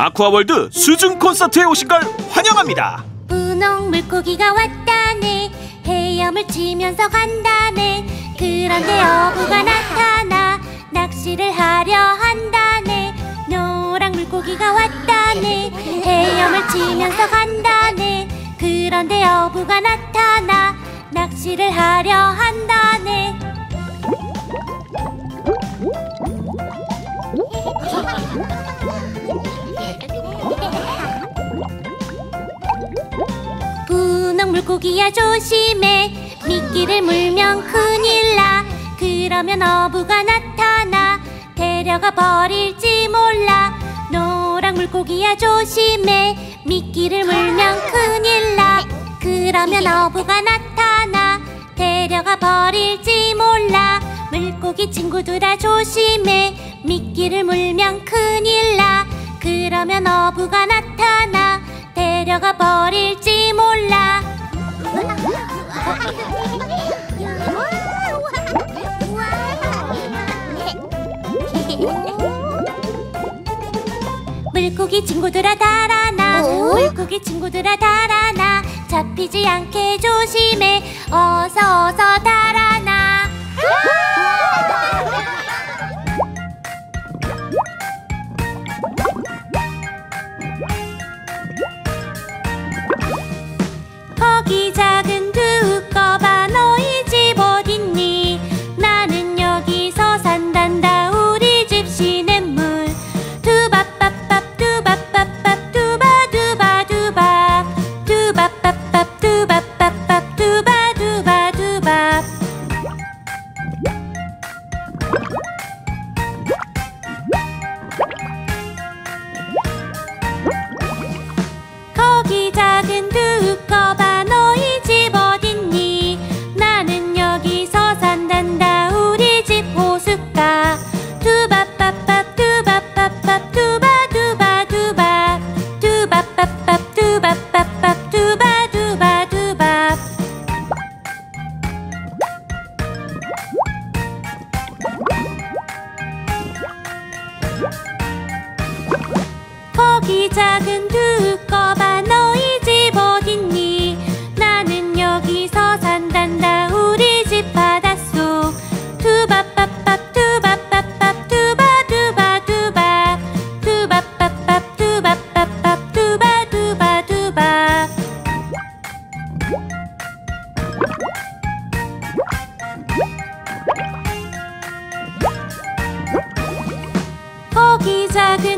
아쿠아월드 수중 콘서트에 오신 걸 환영합니다. 분홍 물고기가 왔다네. 헤엄을 치면서 간다네. 그런데 어부가 나타나 낚시를 하려 한다네. 노랑 물고기가 왔다네. 헤엄을 치면서 간다네. 그런데 어부가 나타나 낚시를 하려 한다네 물고기야 조심해. 미끼를 물면 큰일 나. 그러면 어부가 나타나. 데려가 버릴지 몰라. 노랑 물고기야 조심해. 미끼를 물면 큰일 나. 그러면 어부가 나타나. 데려가 버릴지 몰라. 물고기 친구들아 조심해. 미끼를 물면 큰일 나. 그러면 어부가 나타나. 데려가 버릴지 몰라 물고기 친구들아 달아나. 어? 물고기 친구들아 달아나. 잡히지 않게 조심해. 어서 어서 달아나. 거기 작 거기 작은 두꺼봐 너희 집 어딨니? 나는 여기서 산단다. 우리 집 바닷속. 작은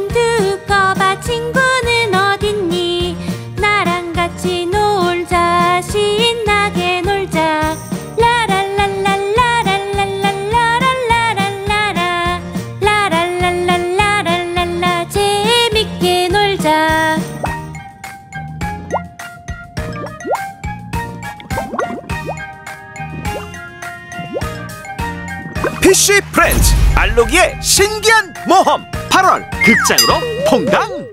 PC 프렌즈. 알로기의 신기한 모험. 8월 극장으로 퐁당